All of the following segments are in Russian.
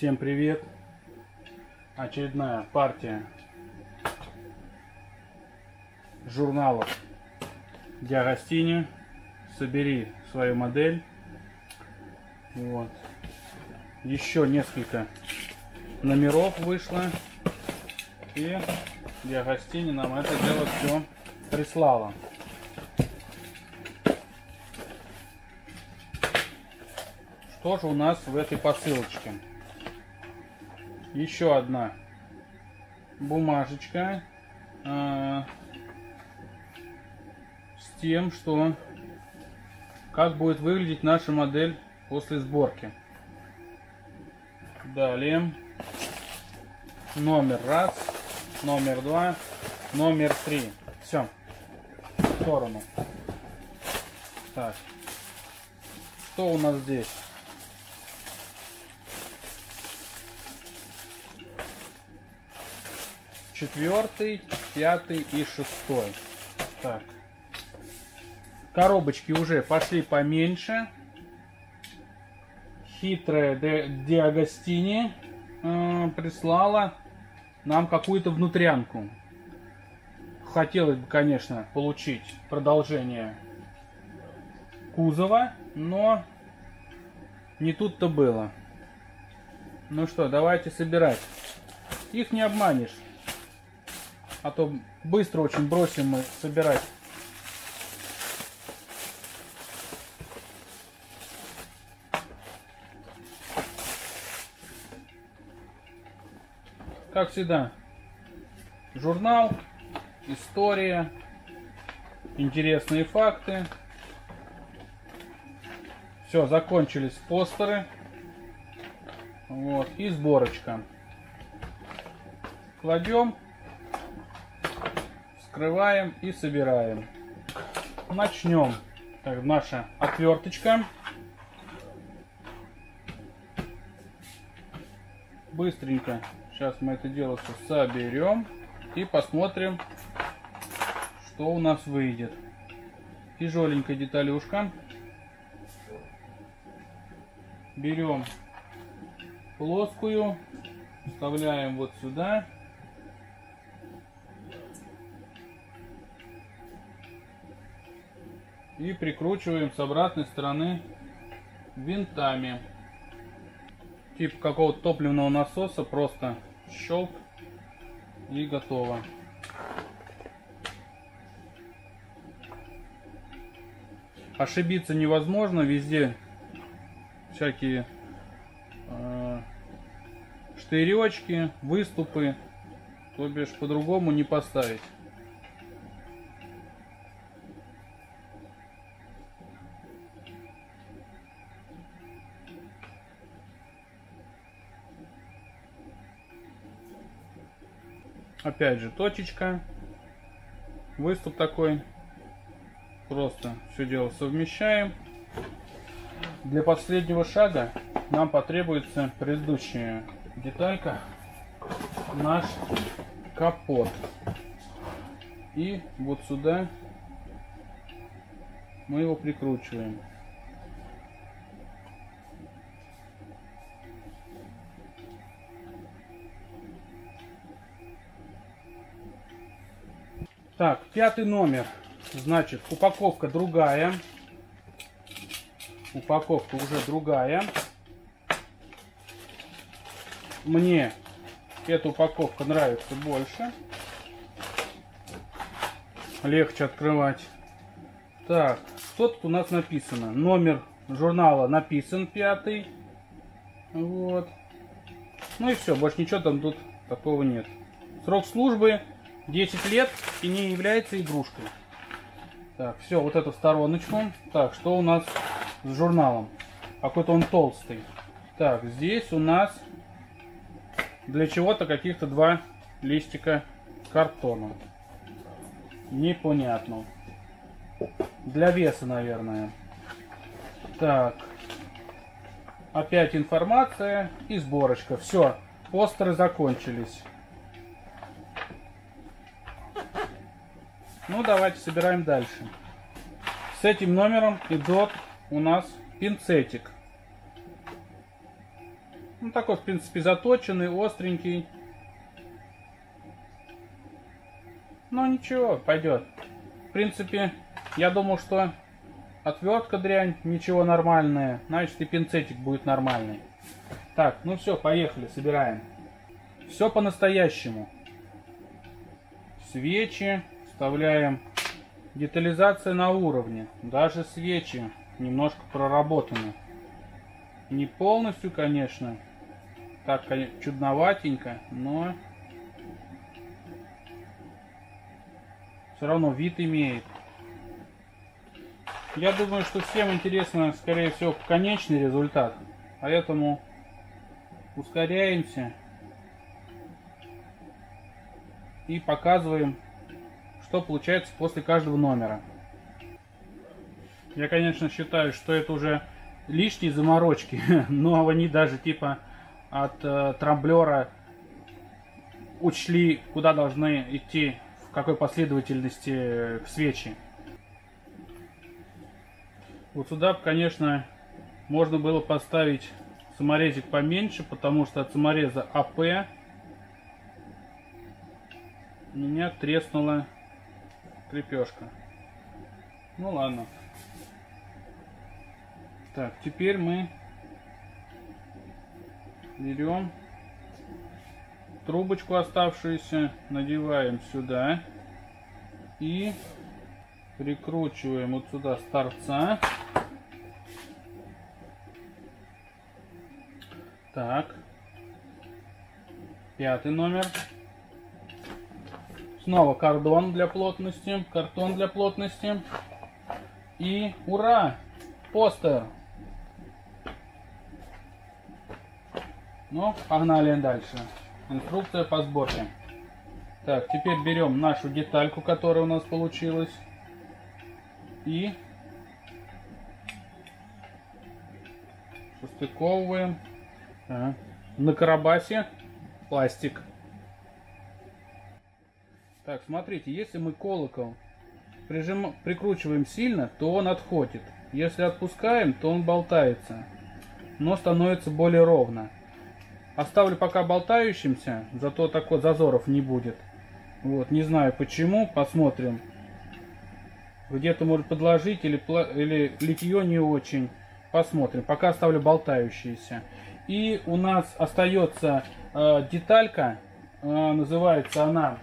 Всем привет! Очередная партия журналов Диагостини. Собери свою модель. Вот. Еще несколько номеров вышло. И Диагостини нам это дело все прислала. Что же у нас в этой посылочке? Еще одна бумажечка э, с тем, что как будет выглядеть наша модель после сборки. Далее номер раз, номер два, номер три. Все. В сторону. Так. Что у нас здесь? Четвертый, пятый и шестой. Так. Коробочки уже пошли поменьше. Хитрая Диагостини э, прислала нам какую-то внутрянку. Хотелось бы, конечно, получить продолжение кузова, но не тут-то было. Ну что, давайте собирать. Их не обманешь. А то быстро очень бросим мы собирать. Как всегда, журнал, история, интересные факты. Все, закончились постеры. Вот, и сборочка. Кладем Открываем и собираем. Начнем. Так, наша отверточка. Быстренько. Сейчас мы это дело все соберем. И посмотрим, что у нас выйдет. Тяжеленькая деталюшка. Берем плоскую. Вставляем вот сюда. И прикручиваем с обратной стороны винтами. Типа какого-то топливного насоса, просто щелк и готово. Ошибиться невозможно, везде всякие э, штыречки, выступы, то бишь по-другому не поставить. Опять же точечка. Выступ такой. Просто все дело совмещаем. Для последнего шага нам потребуется предыдущая деталька. Наш капот. И вот сюда мы его прикручиваем. Так, пятый номер. Значит, упаковка другая. Упаковка уже другая. Мне эта упаковка нравится больше. Легче открывать. Так, что тут у нас написано? Номер журнала написан пятый. Вот. Ну и все, больше ничего там тут такого нет. Срок службы 10 лет и не является игрушкой. Так, все, вот эту стороночку. Так, что у нас с журналом? Какой-то он толстый. Так, здесь у нас для чего-то каких-то два листика картона. Непонятно. Для веса, наверное. Так. Опять информация и сборочка. Все, постеры закончились. Ну, давайте собираем дальше. С этим номером идет у нас пинцетик. Ну, такой, в принципе, заточенный, остренький. Ну, ничего, пойдет. В принципе, я думал, что отвертка дрянь, ничего нормальное. Значит, и пинцетик будет нормальный. Так, ну все, поехали, собираем. Все по-настоящему. Свечи вставляем. Детализация на уровне. Даже свечи немножко проработаны. Не полностью, конечно. Так, чудноватенько, но все равно вид имеет. Я думаю, что всем интересно, скорее всего, конечный результат. Поэтому ускоряемся и показываем, что получается после каждого номера. Я, конечно, считаю, что это уже лишние заморочки, но они даже типа от э, трамблера учли, куда должны идти, в какой последовательности э, свечи. Вот сюда, конечно, можно было поставить саморезик поменьше, потому что от самореза АП у меня треснула крепежка. Ну ладно. Так, теперь мы берем трубочку оставшуюся, надеваем сюда и прикручиваем вот сюда с торца. Так. Пятый номер. Снова кордон для плотности, картон для плотности. И ура! Постер! Ну, погнали дальше. Инструкция по сборке. Так, теперь берем нашу детальку, которая у нас получилась. И состыковываем. Так. На карабасе пластик. Так, смотрите, если мы колокол прижим... прикручиваем сильно, то он отходит. Если отпускаем, то он болтается, но становится более ровно. Оставлю пока болтающимся, зато такой зазоров не будет. Вот, не знаю почему, посмотрим. Где-то может подложить или, или литье не очень. Посмотрим. Пока оставлю болтающиеся. И у нас остается э, деталька. Э, называется она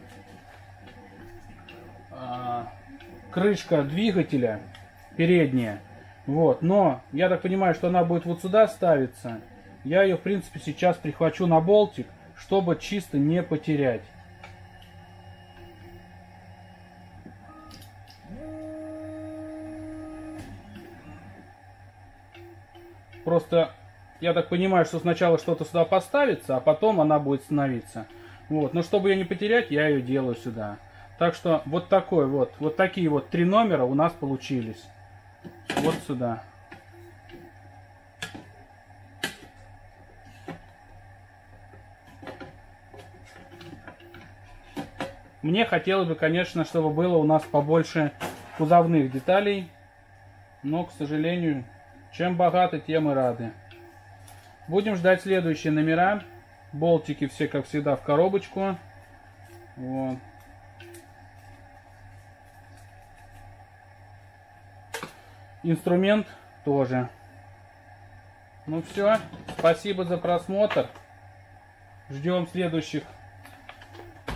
крышка двигателя передняя. Вот. Но я так понимаю, что она будет вот сюда ставиться. Я ее, в принципе, сейчас прихвачу на болтик, чтобы чисто не потерять. Просто, я так понимаю, что сначала что-то сюда поставится, а потом она будет становиться. Вот, но чтобы ее не потерять, я ее делаю сюда. Так что вот такой вот, вот такие вот три номера у нас получились. Вот сюда. Мне хотелось бы, конечно, чтобы было у нас побольше кузовных деталей. Но, к сожалению, чем богаты, тем и рады. Будем ждать следующие номера. Болтики все, как всегда, в коробочку. Вот. Инструмент тоже. Ну все, спасибо за просмотр. Ждем следующих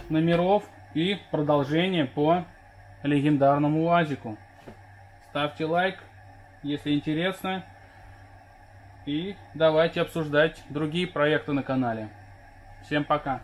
номеров и продолжение по легендарному УАЗику. Ставьте лайк, если интересно. И давайте обсуждать другие проекты на канале. Всем пока.